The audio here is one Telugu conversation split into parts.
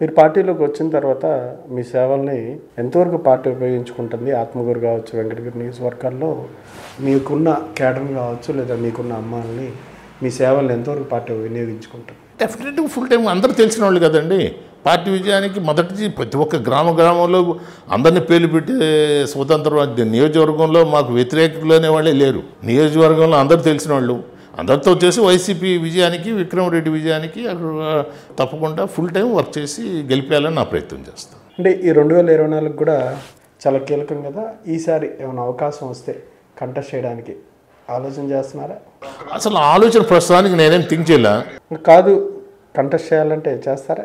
మీరు పార్టీలోకి వచ్చిన తర్వాత మీ సేవల్ని ఎంతవరకు పార్టీ ఉపయోగించుకుంటుంది? ఆత్మగురు కావచ్చు వెంకటగిరి నియోజకవర్గాల్లో మీకున్న కేడర్ కావచ్చు లేదా మీకున్న అమ్మాయిని మీ సేవల్ని ఎంతవరకు పార్టీ వినియోగించుకుంటుంది? డెఫినెట్గా ఫుల్ టైం అందరూ తెలిసిన వాళ్ళు కదండి. పార్టీ విజయానికి మొదటి ప్రతి ఒక్క గ్రామ గ్రామంలో అందరినీ పేర్లు పెట్టి స్వతంత్ర నియోజకవర్గంలో మాకు వ్యతిరేకులు అనే వాళ్ళే లేరు. నియోజకవర్గంలో అందరూ తెలిసిన వాళ్ళు. అందరితో చేసి వైసీపీ విజయానికి విక్రమరెడ్డి విజయానికి అక్కడ తప్పకుండా ఫుల్ టైం వర్క్ చేసి గెలిపేయాలని నా ప్రయత్నం చేస్తాను అంటే ఈ రెండు వేల ఇరవై నాలుగు కూడా చాలా కీలకం కదా. ఈసారి ఏమైనా అవకాశం వస్తే కంటెస్ట్ చేయడానికి ఆలోచన చేస్తున్నారా? అసలు ఆలోచన ప్రస్తుతానికి నేనేం థింక్ చేయలే. కాదు కంటెస్ట్ చేయాలంటే చేస్తారా?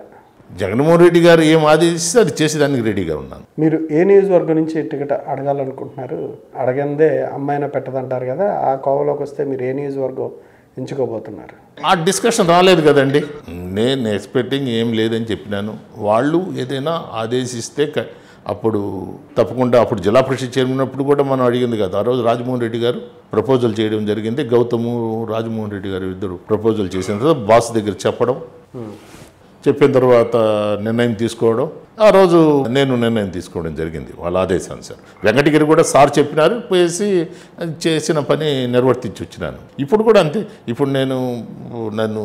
జగన్మోహన్ రెడ్డి గారు ఏం ఆదేశిస్తే అది చేసేదానికి రెడీగా ఉన్నాను. మీరు ఏ నియోజకవర్గం నుంచి టికెట్ అడగాలనుకుంటున్నారు? అడగందే అమ్మాయినా పెట్టదంటారు కదా ఆ కోవలోకి వస్తే మీరు ఏ నియోజకవర్గం ఎంచుకోబోతున్నారు? ఆ డిస్కషన్ రాలేదు కదండి. నేను ఎక్స్పెక్టింగ్ ఏం లేదని చెప్పినాను. వాళ్ళు ఏదైనా ఆదేశిస్తే అప్పుడు తప్పకుండా అప్పుడు జిల్లా పరిషత్ చైర్మన్ అప్పుడు కూడా మనం అడిగింది కదా. ఆ రోజు రాజమోహన్ రెడ్డి గారు ప్రపోజల్ చేయడం జరిగింది. గౌతము రాజమోహన్ రెడ్డి గారు ఇద్దరు ప్రపోజల్ చేసిన తర్వాత బాస్ దగ్గర చెప్పడం. చెప్పిన తర్వాత నిర్ణయం తీసుకోవడం. ఆ రోజు నేను నిర్ణయం తీసుకోవడం జరిగింది. వాళ్ళ ఆదేశానుసారం వెంకటగిరి కూడా సార్ చెప్పినారు పోయేసి చేసిన పని నిర్వర్తించి వచ్చినాను. ఇప్పుడు కూడా అంతే. ఇప్పుడు నేను నన్ను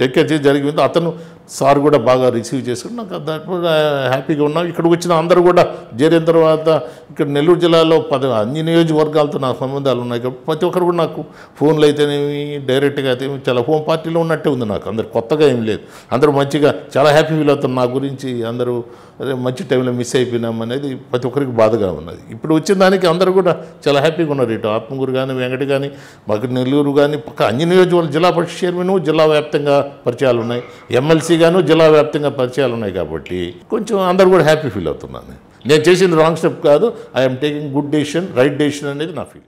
టేక్ కేర్ చేసి జరిగింది. అతను సార్ కూడా బాగా రిసీవ్ చేసుకుని నాకు దాంట్లో హ్యాపీగా ఉన్నాం. ఇక్కడికి వచ్చిన అందరూ కూడా చేరిన తర్వాత ఇక్కడ నెల్లూరు జిల్లాలో పద అన్ని నియోజకవర్గాలతో నాకు సంబంధాలు ఉన్నాయి. కాబట్టి ప్రతి ఒక్కరు కూడా నాకు ఫోన్లు అయితేనేమి డైరెక్ట్గా అయితే చాలా హోమ్ పార్టీలో ఉన్నట్టే ఉంది నాకు. అందరు కొత్తగా ఏం లేదు. అందరూ మంచిగా చాలా హ్యాపీ ఫీల్ అవుతారు నా గురించి అందరూ అదే మంచి టైంలో మిస్ అయిపోయినాం అనేది ప్రతి ఒక్కరికి బాధగా ఉన్నది. ఇప్పుడు వచ్చిన దానికి అందరూ కూడా చాలా హ్యాపీగా ఉన్నారు. ఇటు ఆత్మగురు కానీ వెంకట కానీ మాకు నెల్లూరు కానీ పక్క అన్ని నియోజకవర్గాలు జిల్లా పరిషత్ చైర్మన్ జిల్లా వ్యాప్తంగా పరిచయాలు ఉన్నాయి. ఎమ్మెల్సీ గాను జిల్లా వ్యాప్తంగా పరిచయాలు ఉన్నాయి కాబట్టి కొంచెం అందరు కూడా హ్యాపీ ఫీల్ అవుతున్నాను నేను చేసింది రాంగ్ స్టెప్ కాదు. I'm taking good decision right decision అనేది నా ఫీల్